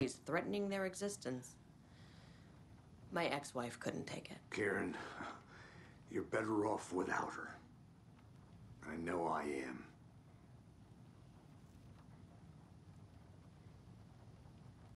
He's threatening their existence. My ex-wife couldn't take it. Karen, you're better off without her. I know I am.